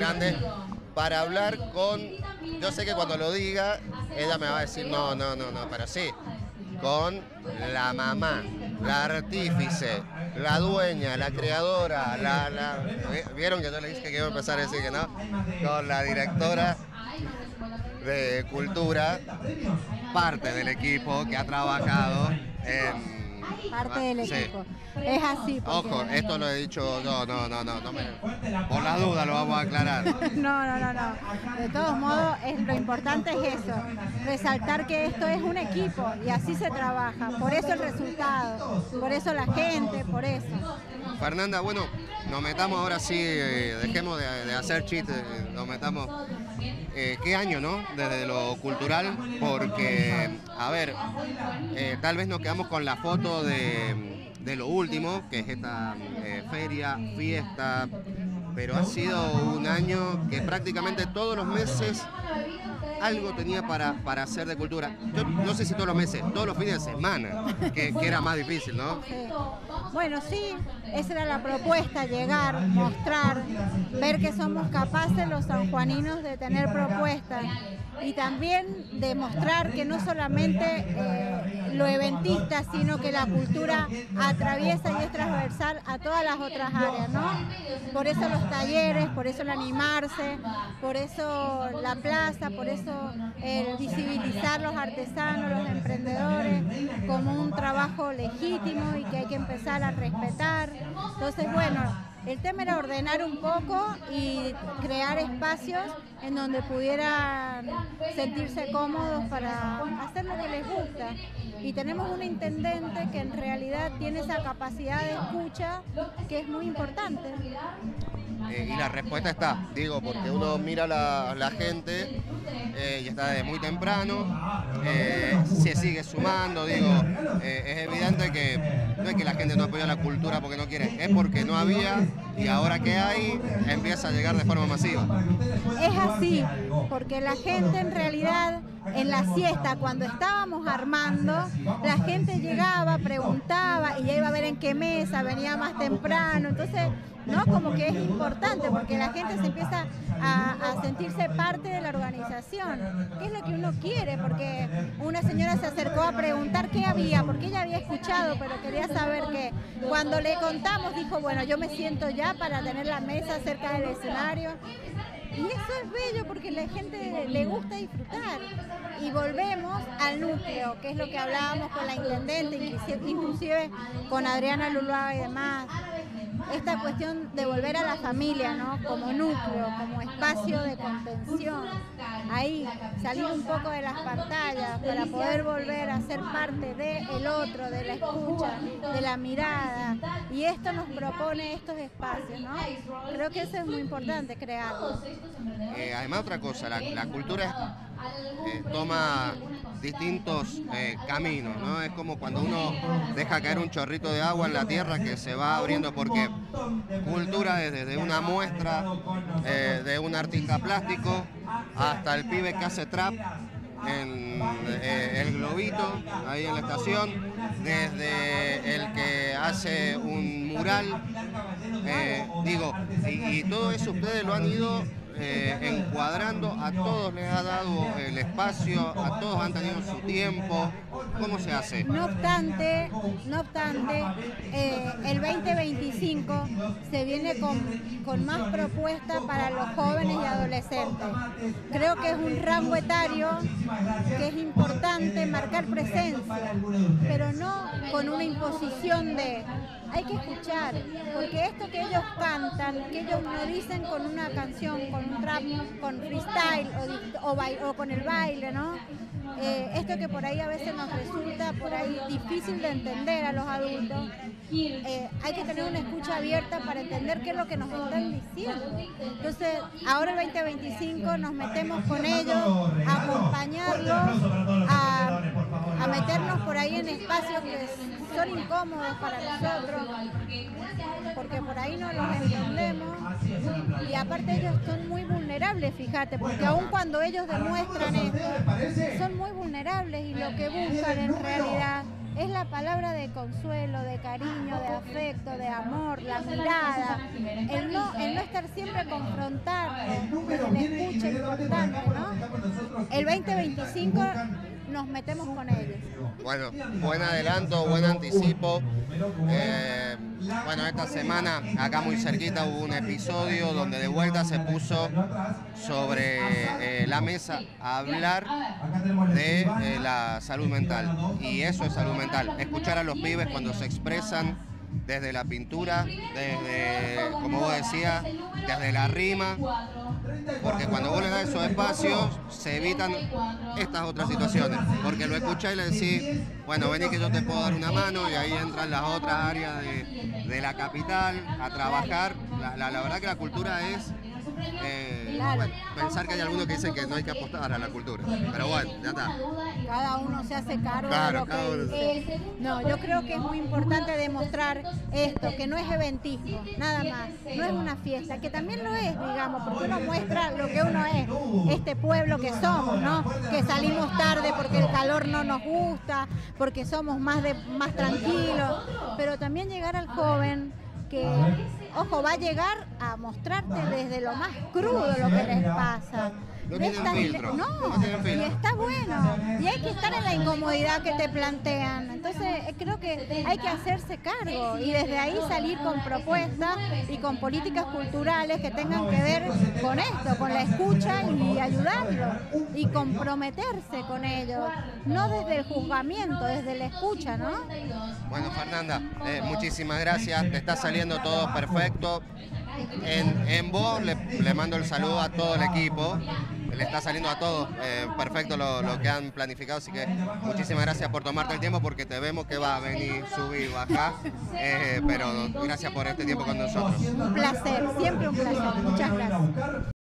grande para hablar con, yo sé que cuando lo diga, ella me va a decir, no, no, no, no, pero sí, con la mamá, la artífice, la dueña, la creadora, la, la- ¿vieron que yo le dije que iba a empezar a decir que no? Con la directora de cultura, parte del equipo que ha trabajado en... Parte del Sí. equipo. Es así. Ojo, esto lo he dicho, no, no, no, no, no me- por la duda lo vamos a aclarar. No, no, no, no. De todos modos, es, lo importante es eso, resaltar que esto es un equipo y así se trabaja. Por eso el resultado, por eso la gente, por eso. Fernanda, bueno, nos metamos ahora sí, eh, dejemos de, de hacer chistes, eh, nos metamos. eh, ¿Qué año, no? Desde lo cultural, porque, a ver, eh, tal vez nos quedamos con la foto de, de lo último, que es esta eh, feria, fiesta, pero ha sido un año que prácticamente todos los meses algo tenía para, para hacer de cultura. Yo no sé si todos los meses, todos los fines de semana, que, que era más difícil, ¿no? Bueno, sí, esa era la propuesta, llegar, mostrar, ver que somos capaces los sanjuaninos de tener propuestas y también demostrar que no solamente eh, lo eventista, sino que la cultura atraviesa y es transversal a todas las otras áreas, ¿no? Por eso los talleres, por eso el animarse, por eso la plaza, por eso el visibilizar los artesanos, los emprendedores como un trabajo legítimo y que hay que empezar a respetar. Entonces, bueno, el tema era ordenar un poco y crear espacios en donde pudieran sentirse cómodos para hacer lo que les gusta. Y tenemos un intendente que en realidad tiene esa capacidad de escucha que es muy importante. Eh, y la respuesta está, digo, porque uno mira la, la gente eh, y está de muy temprano, eh, se sigue sumando, digo, es evidente que no es que la gente no apoya la cultura porque no quiere, es porque no había y ahora que hay empieza a llegar de forma masiva. Es así, porque la gente en realidad en la siesta, cuando estábamos armando, la gente llegaba, preguntaba y ya iba a ver en qué mesa, venía más temprano, entonces, ¿no? Como que es importante porque la gente se empieza a, sentirse parte de la organización, que es lo que uno quiere, porque una señora se acercó a preguntar qué había, porque ella había escuchado, pero quería saber qué. Cuando le contamos, dijo, bueno, yo me siento ya para tener la mesa cerca del escenario. Y eso es bello porque la gente le gusta disfrutar. Y volvemos al núcleo, que es lo que hablábamos con la intendente, inclusive, con Adriana Luluaga y demás. Esta cuestión de volver a la familia, ¿no? Como núcleo, como espacio de contención. Ahí, salir un poco de las pantallas para poder volver a ser parte del otro, de la escucha, de la mirada. Y esto nos propone estos espacios, ¿no? Creo que eso es muy importante crearlo. Eh, además otra cosa, la, cultura eh, toma distintos eh, caminos, ¿no? Es como cuando uno deja caer un chorrito de agua en la tierra que se va abriendo porque cultura desde desde una muestra de un artista plástico hasta el pibe que hace trap en eh, el globito ahí en la estación, desde el que hace un mural, eh, digo, y, y todo eso ustedes lo han ido eh, encuadrando, a todos les ha dado el espacio, a todos han tenido su tiempo, ¿cómo se hace? No obstante, no obstante, eh, el 2025 se viene con, con más propuestas para los jóvenes y adolescentes. Creo que es un rango etario que es importante marcar presencia, pero no con una imposición de hay que escuchar, porque esto que ellos cantan, que ellos no dicen con una canción, con un trap, con freestyle o, con el baile, ¿no? Eh, esto que por ahí a veces nos resulta por ahí difícil de entender a los adultos, eh, hay que tener una escucha abierta para entender qué es lo que nos están diciendo. Entonces, ahora el 2025 nos metemos con ellos, acompañarlos, a, ahí en espacios que son incómodos para nosotros, porque por ahí no los entendemos. Y aparte ellos son muy vulnerables, fíjate, porque aun cuando ellos demuestran esto, son muy vulnerables y lo que buscan en realidad es la palabra de consuelo, de cariño, de afecto, de amor, la mirada, el no, estar siempre confrontando, el escucha importante, ¿no? El 2025 nos metemos con ellos. Bueno, buen adelanto, buen anticipo. Eh, bueno, esta semana acá muy cerquita hubo un episodio donde de vuelta se puso sobre eh, la mesa a hablar de eh, la salud mental. Y eso es salud mental. Escuchar a los pibes cuando se expresan desde la pintura, desde, como vos decías, desde la rima, porque cuando vos le das esos espacios se evitan estas otras situaciones, porque lo escuchás y le decís, bueno, vení que yo te puedo dar una mano y ahí entran las otras áreas de, la capital a trabajar. la verdad que la cultura es eh, pensar que hay algunos que dicen que no hay que apostar a la cultura. Pero bueno, ya está. Cada uno se hace cargo de lo que No, yo creo que es muy importante demostrar esto, que no es eventismo, nada más. No es una fiesta, que también lo es, digamos, porque uno muestra lo que uno es, este pueblo que somos, ¿no? Que salimos tarde porque el calor no nos gusta, porque somos más, de, más tranquilos, pero también llegar al joven que ojo, va a llegar a mostrarte desde lo más crudo lo que les pasa. No, no, y está bueno. Y hay que estar en la incomodidad que te plantean. Entonces eh, creo que hay que hacerse cargo y desde ahí salir con propuestas y con políticas culturales que tengan que ver con esto, con la escucha y ayudarlos y comprometerse con ellos. No desde el juzgamiento, desde la escucha, ¿no? Bueno, Fernanda, eh, muchísimas gracias. Te está saliendo todo perfecto. En, en vos le, le mando el saludo a todo el equipo le está saliendo a todos eh, perfecto lo, que han planificado, así que muchísimas gracias por tomarte el tiempo porque te vemos que va a venir, subir, bajar, eh, pero gracias por este tiempo con nosotros. Un placer, siempre un placer, muchas gracias.